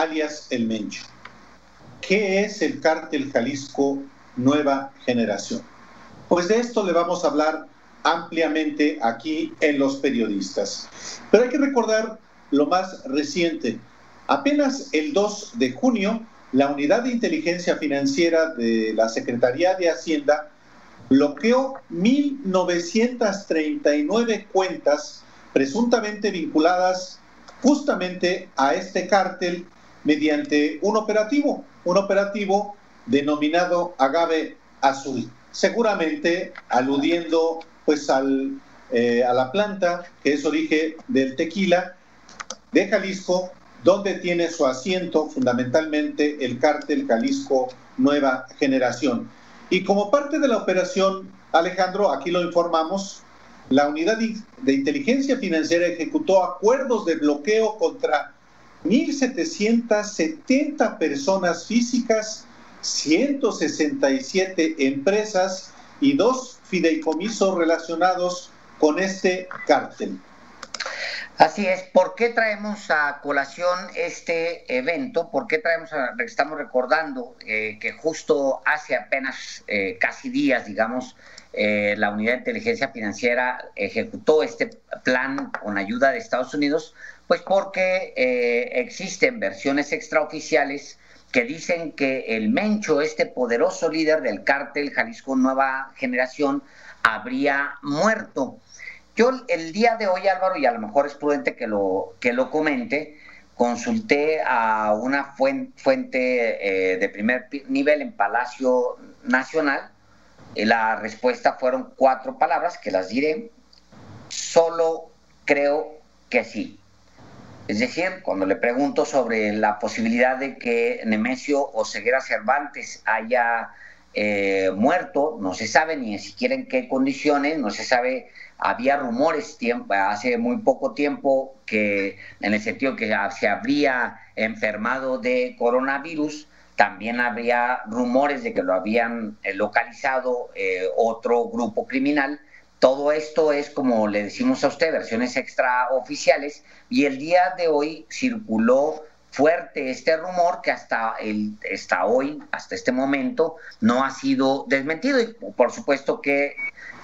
alias El Mencho. ¿Qué es el cártel Jalisco Nueva Generación? Pues de esto le vamos a hablar ampliamente aquí en Los Periodistas. Pero hay que recordar lo más reciente. Apenas el 2 de junio, la Unidad de Inteligencia Financiera de la Secretaría de Hacienda bloqueó 1.939 cuentas presuntamente vinculadas justamente a este cártel mediante un operativo, un operativo denominado Agave Azul, seguramente aludiendo pues al, eh, a la planta que es origen del tequila de Jalisco, donde tiene su asiento fundamentalmente el cártel Jalisco Nueva Generación. Y como parte de la operación, Alejandro, aquí lo informamos, la unidad de inteligencia financiera ejecutó acuerdos de bloqueo contra 1.770 personas físicas, 167 empresas y dos fideicomisos relacionados con este cártel. Así es, ¿por qué traemos a colación este evento? ¿Por qué traemos a, estamos recordando eh, que justo hace apenas eh, casi días, digamos, eh, la Unidad de Inteligencia Financiera ejecutó este plan con ayuda de Estados Unidos? Pues porque existen versiones extraoficiales que dicen que el Mencho, este poderoso líder del cártel Jalisco Nueva Generación, habría muerto. Yo el día de hoy, Álvaro, y a lo mejor es prudente que lo, que lo comente, consulté a una fuente, eh, de primer nivel en Palacio Nacional. Y la respuesta fueron cuatro palabras que las diré. Solo creo que sí. Es decir, cuando le pregunto sobre la posibilidad de que Nemesio o Ceguera Cervantes haya eh, muerto, no se sabe ni siquiera en qué condiciones, no se sabe, había rumores tiempo, hace muy poco tiempo que en el sentido que se habría enfermado de coronavirus, también habría rumores de que lo habían eh, localizado eh, otro grupo criminal. Todo esto es, como le decimos a usted, versiones extraoficiales y el día de hoy circuló fuerte este rumor que hasta, el, hasta hoy, hasta este momento, no ha sido desmentido. Y por supuesto que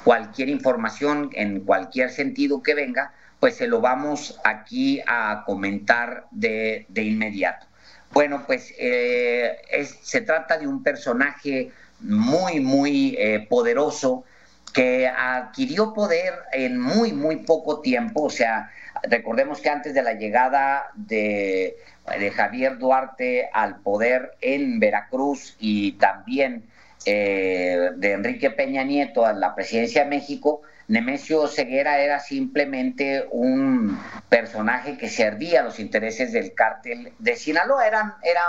cualquier información en cualquier sentido que venga, pues se lo vamos aquí a comentar de, inmediato. Bueno, pues eh, se trata de un personaje muy, muy eh, poderoso que adquirió poder en muy, muy poco tiempo. O sea, recordemos que antes de la llegada de de Javier Duarte al poder en Veracruz y también eh, de Enrique Peña Nieto a la presidencia de México, Nemesio Ceguera era simplemente un personaje que servía a los intereses del cártel de Sinaloa. Eran, era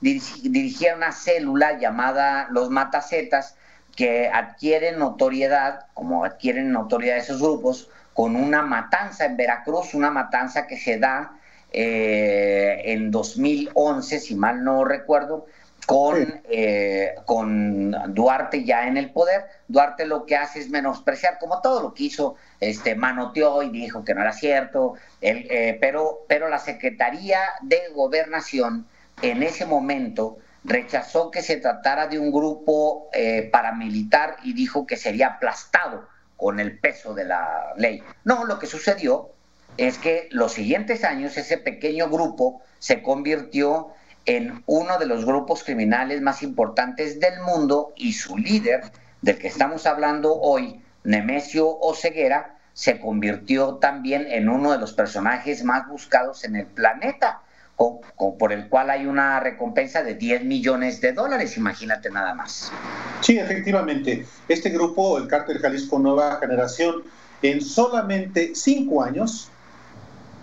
dirigía una célula llamada los Matacetas que adquieren notoriedad, como adquieren notoriedad esos grupos, con una matanza en Veracruz, una matanza que se da eh, en 2011, si mal no recuerdo, con, eh, con Duarte ya en el poder. Duarte lo que hace es menospreciar, como todo lo que hizo, este, manoteó y dijo que no era cierto, eh, pero, pero la Secretaría de Gobernación en ese momento rechazó que se tratara de un grupo paramilitar y dijo que sería aplastado con el peso de la ley. No, lo que sucedió es que los siguientes años ese pequeño grupo se convirtió en uno de los grupos criminales más importantes del mundo y su líder, del que estamos hablando hoy, Nemesio Oceguera, se convirtió también en uno de los personajes más buscados en el planeta, por el cual hay una recompensa de 10 millones de dólares, imagínate nada más. Sí, efectivamente, este grupo, el Cártel Jalisco Nueva Generación, en solamente cinco años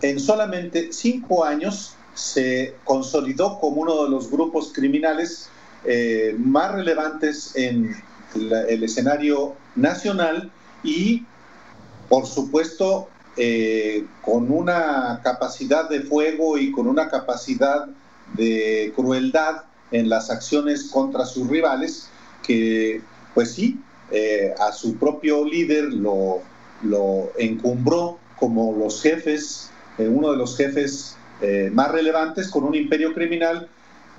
en solamente cinco años se consolidó como uno de los grupos criminales eh, más relevantes en el escenario nacional y, por supuesto, eh, con una capacidad de fuego y con una capacidad de crueldad en las acciones contra sus rivales, que, pues sí, eh, a su propio líder lo, lo encumbró como los jefes uno de los jefes eh, más relevantes con un imperio criminal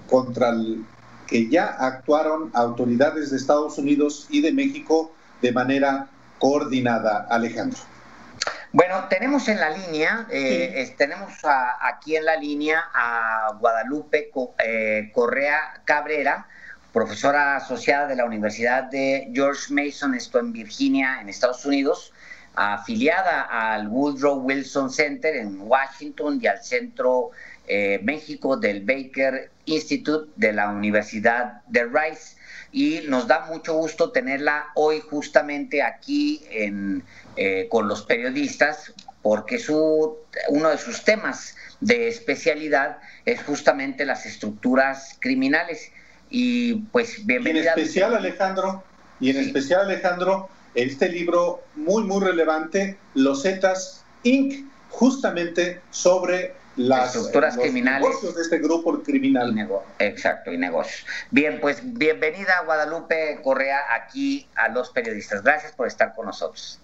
contra el que ya actuaron autoridades de Estados Unidos y de México de manera coordinada, Alejandro. Bueno, tenemos en la línea, eh, tenemos aquí en la línea a Guadalupe eh, Correa Cabrera, profesora asociada de la Universidad de George Mason, esto en Virginia, en Estados Unidos, afiliada al Woodrow Wilson Center en Washington y al Centro eh, México del Baker Institute de la Universidad de Rice. Y nos da mucho gusto tenerla hoy justamente aquí en, eh, con los periodistas, porque su, uno de sus temas de especialidad es justamente las estructuras criminales. Y pues bienvenida. en especial, Alejandro, y en especial, Alejandro, este libro muy, muy relevante, Los Zetas Inc., justamente sobre las estructuras criminales de este grupo criminal. exacto, y negocios. Bien, pues bienvenida Guadalupe Correa aquí a los periodistas. Gracias por estar con nosotros.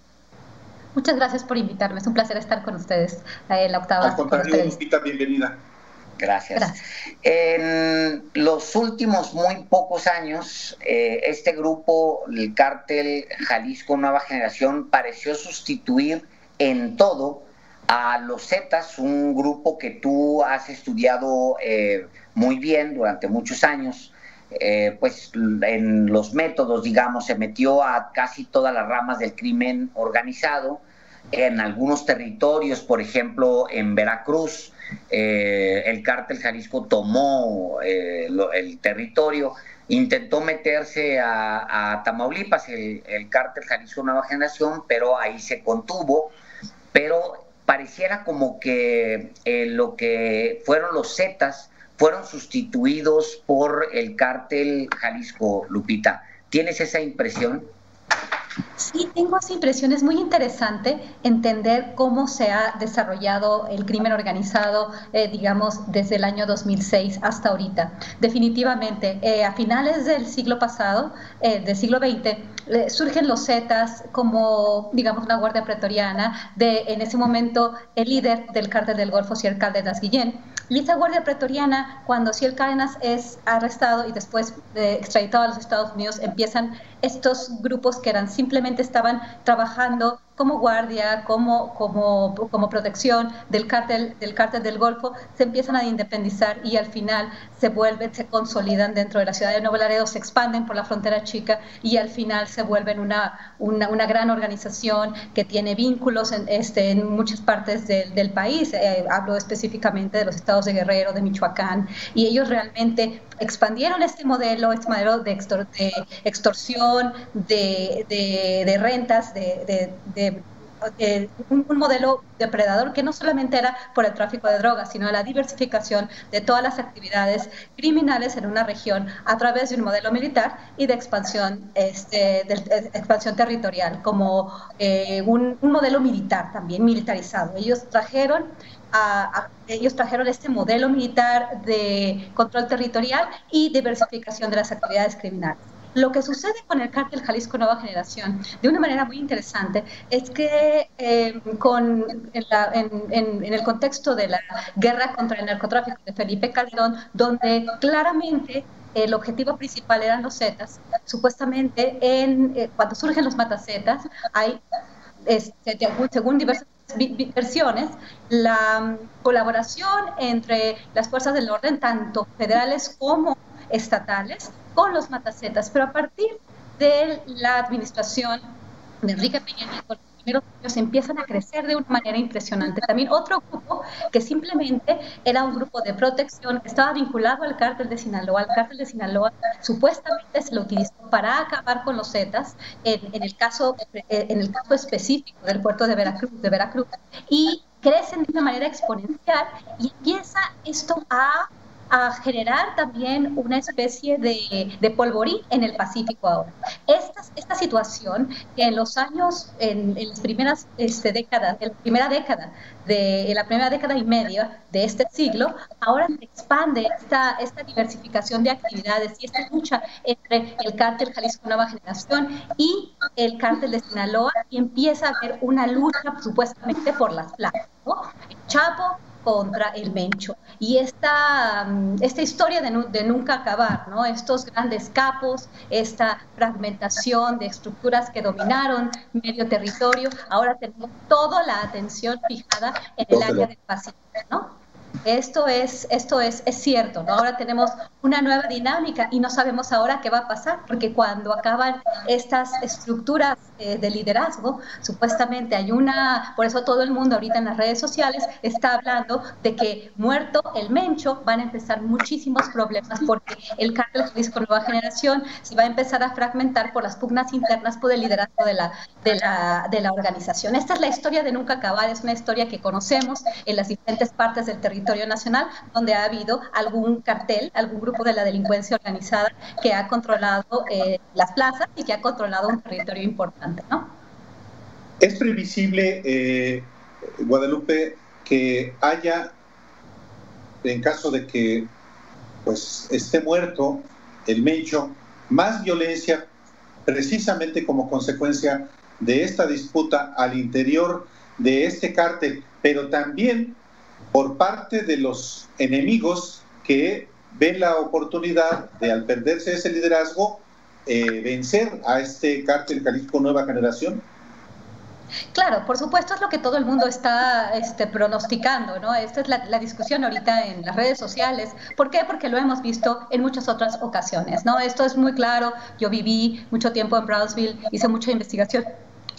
Muchas gracias por invitarme. Es un placer estar con ustedes en la octava. Al contrario, Lupita, bienvenida. Gracias. En los últimos muy pocos años, eh, este grupo, el cártel Jalisco Nueva Generación, pareció sustituir en todo a los Zetas, un grupo que tú has estudiado eh, muy bien durante muchos años. Eh, pues en los métodos, digamos, se metió a casi todas las ramas del crimen organizado, en algunos territorios, por ejemplo, en Veracruz, eh, el cártel Jalisco tomó eh, el territorio, intentó meterse a, Tamaulipas, el, cártel Jalisco Nueva Generación, pero ahí se contuvo, pero pareciera como que eh, lo que fueron los Zetas fueron sustituidos por el cártel Jalisco Lupita. ¿Tienes esa impresión? Sí, tengo esa impresión. Es muy interesante entender cómo se ha desarrollado el crimen organizado, eh, digamos, desde el año 2006 hasta ahorita. Definitivamente, eh, a finales del siglo pasado, eh, del siglo XX, surgen los Zetas como, digamos, una guardia pretoriana de, en ese momento, el líder del cártel del Golfo, Sir Cárdenas Guillén. Y esa guardia pretoriana, cuando Sir Cárdenas es arrestado y después extraditado a los Estados Unidos, empiezan estos grupos que eran simplemente estaban trabajando como guardia, como, como, como protección del cártel, del cártel del Golfo, se empiezan a independizar y al final se vuelven, se consolidan dentro de la ciudad de Nuevo Laredo, se expanden por la frontera chica y al final se vuelven una, una, gran organización que tiene vínculos en, este, en muchas partes del país. Eh, hablo específicamente de los estados de Guerrero, de Michoacán, y ellos realmente expandieron este modelo, este modelo de, extorsión, de, rentas, de, eh, un, modelo depredador que no solamente era por el tráfico de drogas, sino la diversificación de todas las actividades criminales en una región a través de un modelo militar y de expansión, este, expansión territorial, como eh, un, modelo militar también, militarizado. Ellos trajeron ellos trajeron este modelo militar de control territorial y diversificación de las actividades criminales. Lo que sucede con el cártel Jalisco Nueva Generación, de una manera muy interesante, es que eh, con, en, el contexto de la guerra contra el narcotráfico de Felipe Calderón, donde claramente el objetivo principal eran los Zetas, supuestamente en, eh, cuando surgen los matacetas, hay, este, según diversas versiones, la colaboración entre las fuerzas del orden, tanto federales como estatales, con los matacetas, pero a partir de la administración de Enrique Peña Nieto, los primeros años empiezan a crecer de una manera impresionante. También otro grupo que simplemente era un grupo de protección que estaba vinculado al cártel de Sinaloa. El cártel de Sinaloa supuestamente se lo utilizó para acabar con los Zetas en, el, caso, en el caso específico del puerto de Veracruz, de Veracruz y crecen de una manera exponencial y empieza esto a a generar también una especie de, de polvorín en el Pacífico ahora. Esta, esta situación que en los años, en, las primeras este, décadas, en la primera década de la primera década y media de este siglo, ahora se expande esta, esta diversificación de actividades y esta lucha entre el cártel Jalisco Nueva Generación y el cártel de Sinaloa y empieza a haber una lucha supuestamente por las plazas. ¿no? Chapo contra el Mencho. Y esta, mm, esta historia de, de, nunca acabar, ¿no? estos grandes capos, esta fragmentación de estructuras que dominaron medio territorio, ahora tenemos toda la atención fijada en el área del Pacífico. ¿no? Esto es, esto es, es cierto, ¿no? Ahora tenemos una nueva dinámica y no sabemos ahora qué va a pasar, porque cuando acaban estas estructuras eh, de liderazgo, supuestamente hay una, por eso todo el mundo ahorita en las redes sociales está hablando de que muerto el mencho van a empezar muchísimos problemas porque el cártel con Nueva Generación se va a empezar a fragmentar por las pugnas internas por el liderazgo de la, de la, de la organización. Esta es la historia de nunca acabar, es una historia que conocemos en las diferentes partes del territorio nacional, donde ha habido algún cartel, algún grupo de la delincuencia organizada que ha controlado eh, las plazas y que ha controlado un territorio importante, ¿no? Es previsible, eh, Guadalupe, que haya, en caso de que pues esté muerto el Mencho, más violencia precisamente como consecuencia de esta disputa al interior de este cártel, pero también por parte de los enemigos que ven la oportunidad de, al perderse ese liderazgo, eh, vencer a este cártel Jalisco Nueva Generación? Claro, por supuesto es lo que todo el mundo está este, pronosticando, ¿no? Esta es la, la, discusión ahorita en las redes sociales. ¿Por qué? Porque lo hemos visto en muchas otras ocasiones, ¿no? Esto es muy claro. Yo viví mucho tiempo en Brownsville, hice mucha investigación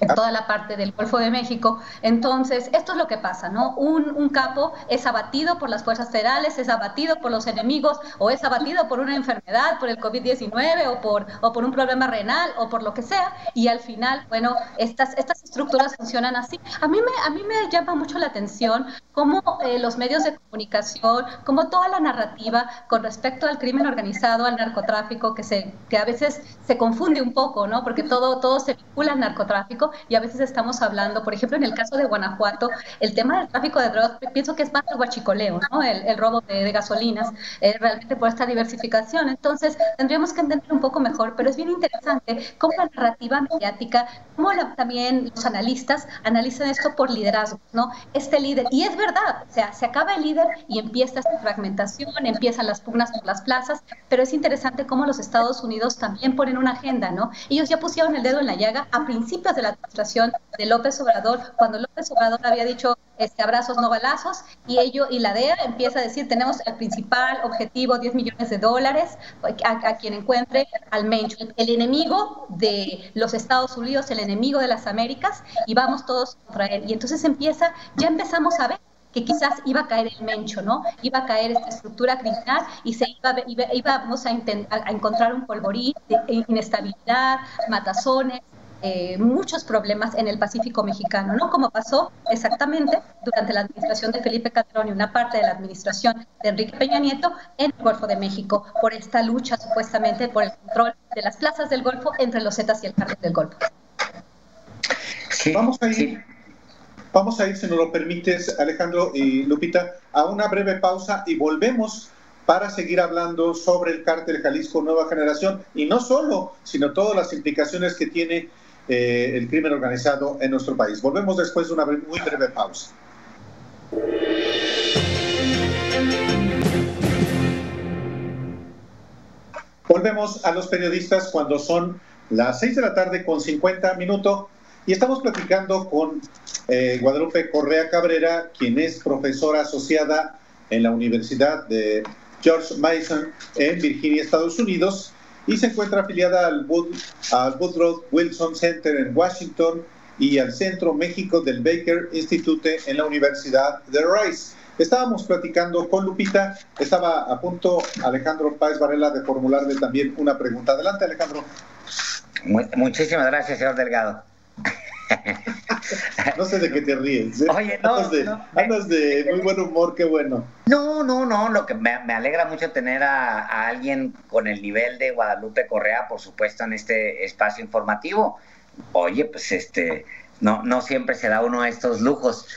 en toda la parte del Golfo de México. Entonces, esto es lo que pasa, ¿no? Un, capo es abatido por las fuerzas federales, es abatido por los enemigos, o es abatido por una enfermedad, por el COVID-19, o por, o por un problema renal, o por lo que sea, y al final, bueno, estas, estas estructuras funcionan así. A mí me, a mí me llama mucho la atención cómo eh, los medios de comunicación, cómo toda la narrativa con respecto al crimen organizado, al narcotráfico, que, se, que a veces se confunde un poco, ¿no? Porque todo, todo se vincula al narcotráfico, y a veces estamos hablando, por ejemplo, en el caso de Guanajuato, el tema del tráfico de drogas, pienso que es más el guachicoleo, ¿no? el, robo de, gasolinas, eh, realmente por esta diversificación. Entonces, tendríamos que entender un poco mejor, pero es bien interesante cómo la narrativa mediática, cómo también los analistas analizan esto por liderazgo, ¿no? Este líder, y es verdad, o sea, se acaba el líder y empieza esta fragmentación, empiezan las pugnas por las plazas, pero es interesante cómo los Estados Unidos también ponen una agenda, ¿no? Ellos ya pusieron el dedo en la llaga a principios de la administración de López Obrador, cuando López Obrador había dicho este, abrazos no balazos, y ello y la DEA empieza a decir, tenemos el principal objetivo, 10 millones de dólares, a, quien encuentre al Mencho, el enemigo de los Estados Unidos, el enemigo de las Américas, y vamos todos contra él. Y entonces empieza, ya empezamos a ver que quizás iba a caer el mencho, ¿no? Iba a caer esta estructura criminal y se iba, iba íbamos a, a, encontrar un polvorín de inestabilidad, matazones, eh, muchos problemas en el Pacífico mexicano, ¿no? Como pasó exactamente durante la administración de Felipe Calderón y una parte de la administración de Enrique Peña Nieto en el Golfo de México, por esta lucha supuestamente por el control de las plazas del Golfo entre los Zetas y el cártel del Golfo. vamos a ir, vamos a ir, si nos lo permites, Alejandro y Lupita, a una breve pausa y volvemos para seguir hablando sobre el cártel Jalisco Nueva Generación y no solo, sino todas las implicaciones que tiene eh, el crimen organizado en nuestro país. Volvemos después de una muy breve pausa. Volvemos a los periodistas cuando son las 6 de la tarde con 50 minutos y estamos platicando con eh, Guadalupe Correa Cabrera, quien es profesora asociada en la Universidad de George Mason en Virginia, Estados Unidos, y se encuentra afiliada al, Woodrow Wilson Center en Washington y al Centro México del Baker Institute en la Universidad de Rice. Estábamos platicando con Lupita, estaba a punto Alejandro Páez Varela de formularle también una pregunta. Adelante, Alejandro. muchísimas gracias, señor Delgado. no sé de qué te ríes. ¿eh? Oye, no. Andas de, muy buen humor, qué bueno. No, no, no. Lo que me, alegra mucho tener a, alguien con el nivel de Guadalupe Correa, por supuesto, en este espacio informativo. Oye, pues este, no, no siempre se da uno de estos lujos.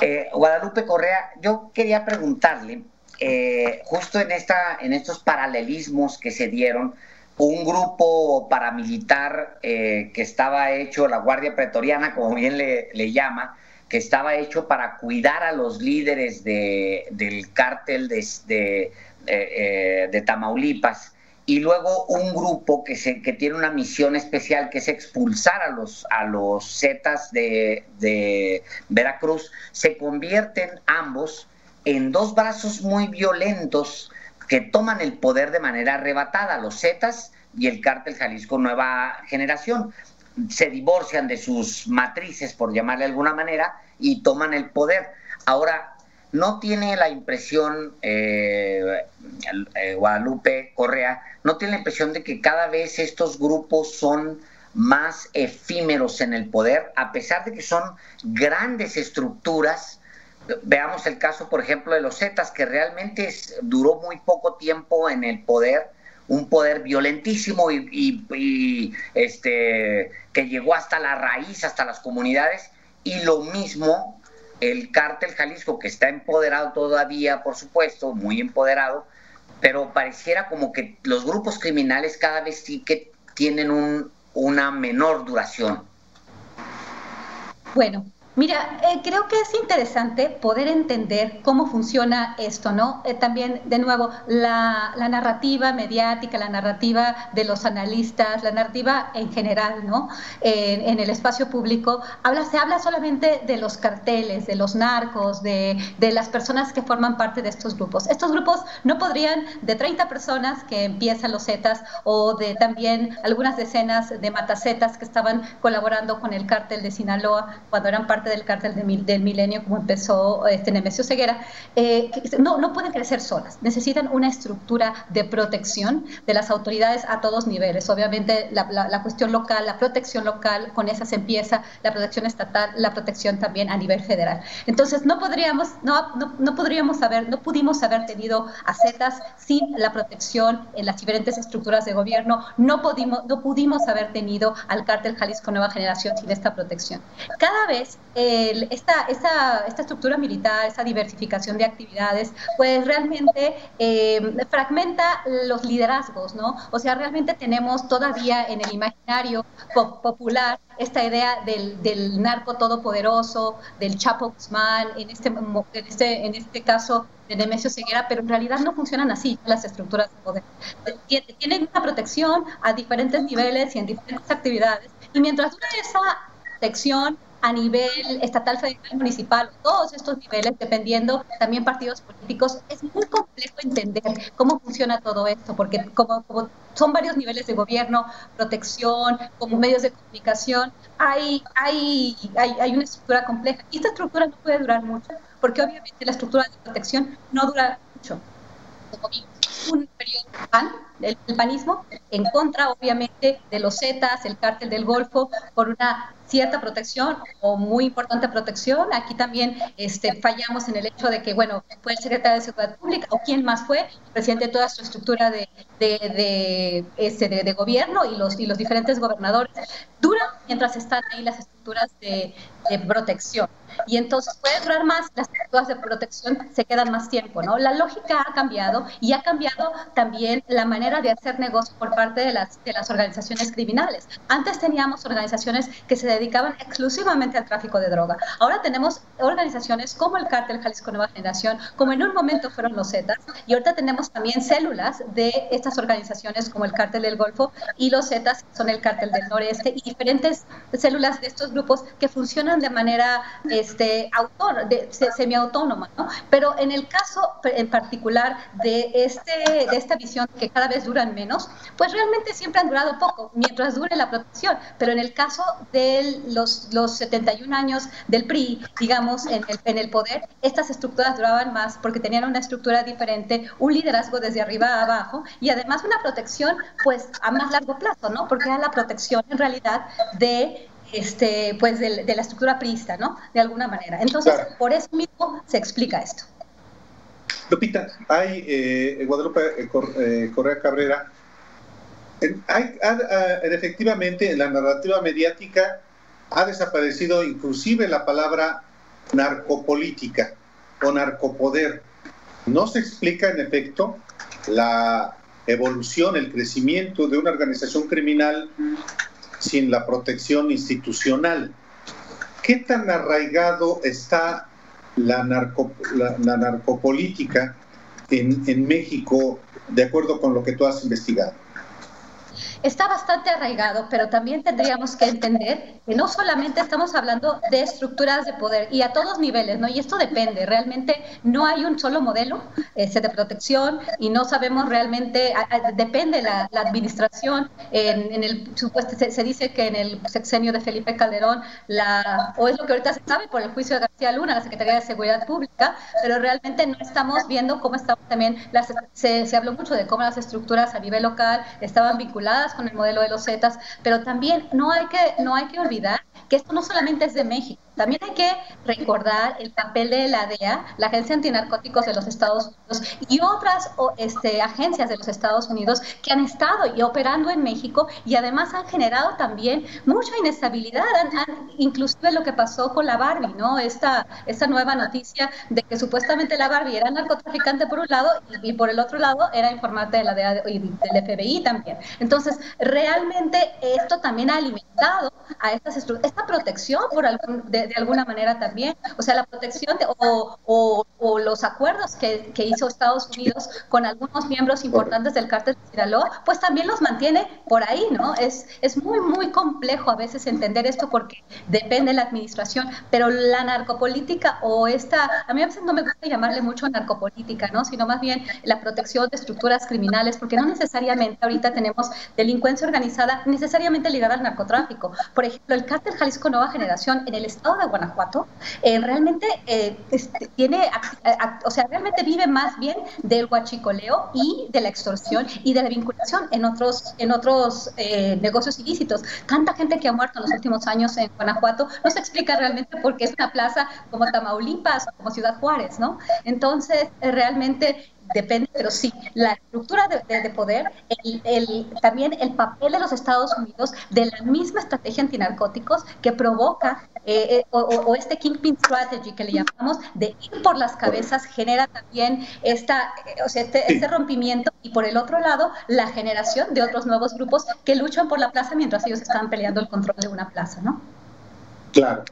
Eh, Guadalupe Correa, yo quería preguntarle, eh, justo en, esta, en estos paralelismos que se dieron, un grupo paramilitar eh, que estaba hecho, la Guardia Pretoriana, como bien le, llama, que estaba hecho para cuidar a los líderes del cártel de, de, eh, de Tamaulipas. Y luego un grupo que, se, que tiene una misión especial que es expulsar a los, a los Zetas de, de Veracruz, se convierten ambos en dos brazos muy violentos que toman el poder de manera arrebatada, los Zetas y el cártel Jalisco Nueva Generación. Se divorcian de sus matrices, por llamarle de alguna manera, y toman el poder. Ahora, no tiene la impresión, eh, eh, Guadalupe Correa, no tiene la impresión de que cada vez estos grupos son más efímeros en el poder, a pesar de que son grandes estructuras. Veamos el caso, por ejemplo, de los Zetas, que realmente duró muy poco tiempo en el poder, un poder violentísimo y, este, que llegó hasta la raíz, hasta las comunidades, y lo mismo el cártel Jalisco, que está empoderado todavía, por supuesto, muy empoderado, pero pareciera como que los grupos criminales cada vez sí que tienen un, una menor duración. Bueno, Mira, eh, creo que es interesante poder entender cómo funciona esto, ¿no? Eh, también, de nuevo, la, narrativa mediática, la narrativa de los analistas, la narrativa en general, ¿no? en el espacio público, se habla solamente de los carteles, de los narcos, de, de, las personas que forman parte de estos grupos. Estos grupos no podrían, de 30 personas que empiezan los Zetas, o de también algunas decenas de matacetas que estaban colaborando con el cártel de Sinaloa cuando eran parte del cártel del milenio, como empezó este Nemesio Ceguera, eh, no, no pueden crecer solas, necesitan una estructura de protección de las autoridades a todos niveles. Obviamente la, la, cuestión local, la protección local, con esa se empieza, la protección estatal, la protección también a nivel federal. Entonces no podríamos, no, no, no podríamos haber, no pudimos haber tenido a Zetas sin la protección en las diferentes estructuras de gobierno, no pudimos, no pudimos haber tenido al cártel Jalisco Nueva Generación sin esta protección. Cada vez esta, esta, esta, estructura militar, esta diversificación de actividades, pues realmente eh, fragmenta los liderazgos, ¿no? O sea, realmente tenemos todavía en el imaginario popular esta idea del, del, narco todopoderoso, del Chapo Guzmán, en este, en este, en este caso de Nemesio Ceguera, pero en realidad no funcionan así las estructuras de poder. Tienen una protección a diferentes niveles y en diferentes actividades, y mientras dura esa protección, a nivel estatal, federal, municipal, todos estos niveles, dependiendo también partidos políticos, es muy complejo entender cómo funciona todo esto, porque como, son varios niveles de gobierno, protección, como medios de comunicación, hay, hay, hay, hay una estructura compleja. Y esta estructura no puede durar mucho, porque obviamente la estructura de protección no dura mucho. Como un periodo PAN, el panismo, en contra obviamente de los Zetas, el cártel del Golfo, por una cierta protección o muy importante protección. Aquí también este, fallamos en el hecho de que, bueno, fue el secretario de Seguridad Pública o quién más fue, presidente de toda su estructura de, de, de, este, de, gobierno y los, y los diferentes gobernadores. Dura mientras están ahí las estructuras de, protección. Y entonces puede durar más, las estructuras de protección se quedan más tiempo, ¿no? La lógica ha cambiado y ha cambiado también la manera de hacer negocio por parte de las, de las organizaciones criminales. Antes teníamos organizaciones que se dedicaban exclusivamente al tráfico de droga. Ahora tenemos organizaciones como el Cártel Jalisco Nueva Generación, como en un momento fueron los Zetas, y ahorita tenemos también células de estas organizaciones como el Cártel del Golfo y los Zetas, son el Cártel del Noreste, y diferentes células de estos grupos que funcionan de manera este, de, semiautónoma. ¿no? Pero en el caso en particular de, este, de esta visión que cada vez duran menos, pues realmente siempre han durado poco, mientras dure la protección. Pero en el caso del los, los 71 años del PRI, digamos, en el, en el poder, estas estructuras duraban más porque tenían una estructura diferente, un liderazgo desde arriba a abajo y además una protección pues a más largo plazo, ¿no? Porque era la protección en realidad de este, pues de, la estructura priista, ¿no? De alguna manera. Entonces, por eso mismo se explica esto. Lupita, hay eh, Guadalupe eh, eh, Correa Cabrera, hay, efectivamente en la narrativa mediática ha desaparecido inclusive la palabra narcopolítica o narcopoder. No se explica en efecto la evolución, el crecimiento de una organización criminal sin la protección institucional ¿qué tan arraigado está la, la, narcopolítica en, en México de acuerdo con lo que tú has investigado? Está bastante arraigado, pero también tendríamos que entender que no solamente estamos hablando de estructuras de poder y a todos niveles, ¿no? Y esto depende, realmente no hay un solo modelo ese de protección y no sabemos realmente, depende la, la administración, en, el supuesto, se, dice que en el sexenio de Felipe Calderón, la, o es lo que ahorita se sabe por el juicio de García Luna, la Secretaría de Seguridad Pública, pero realmente no estamos viendo cómo estamos también, las, se, se habló mucho de cómo las estructuras a nivel local estaban vinculadas con el modelo de los Zetas, pero también no hay que, no hay que olvidar que esto no solamente es de México, también hay que recordar el papel de la DEA, la Agencia Antinarcóticos de los Estados Unidos y otras este, agencias de los Estados Unidos que han estado y operando en México y además han generado también mucha inestabilidad, inclusive lo que pasó con la Barbie, ¿no? Esta, esta nueva noticia de que supuestamente la Barbie era narcotraficante por un lado y, por el otro lado era informante de la DEA y del FBI también. Entonces, realmente esto también ha alimentado a estas esta protección por algún, de, de, alguna manera también. O sea, la protección o, o, los acuerdos que, que, hizo Estados Unidos con algunos miembros importantes del cártel de Sinaloa, pues también los mantiene por ahí, ¿no? Es, es muy, muy complejo a veces entender esto porque depende de la administración, pero la narcopolítica o esta, a mí a veces no me gusta llamarle mucho narcopolítica, ¿no? Sino más bien la protección de estructuras criminales, porque no necesariamente ahorita tenemos delincuencia organizada necesariamente ligada al narcotráfico. Por ejemplo, el cártel Jalisco Nueva Generación en el estado de Guanajuato, eh, realmente eh, este, tiene, o sea, realmente vive más bien del huachicoleo y de la extorsión y de la vinculación en otros, en otros eh, negocios ilícitos. Tanta gente que ha muerto en los últimos años en Guanajuato no se explica realmente por qué es una plaza como Tamaulipas o como Ciudad Juárez, ¿no? Entonces, realmente depende, pero sí, la estructura de, poder, el, también el papel de los Estados Unidos, de la misma estrategia antinarcóticos que provoca, eh, eh, o, este Kingpin Strategy que le llamamos, de ir por las cabezas, genera también esta, eh, o sea, este, este, rompimiento y por el otro lado, la generación de otros nuevos grupos que luchan por la plaza mientras ellos están peleando el control de una plaza, ¿no? Claro.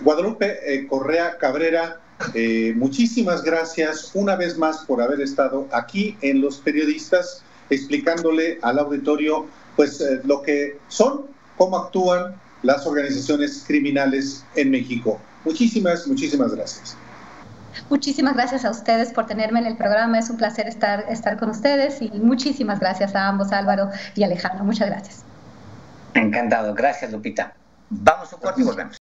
Guadalupe Correa Cabrera eh, muchísimas gracias una vez más por haber estado aquí en Los Periodistas explicándole al auditorio pues eh, lo que son, cómo actúan las organizaciones criminales en México. Muchísimas, muchísimas gracias. Muchísimas gracias a ustedes por tenerme en el programa. Es un placer estar, estar con ustedes y muchísimas gracias a ambos, Álvaro y Alejandro. Muchas gracias. Encantado. Gracias, Lupita. Vamos a un corte y volvemos.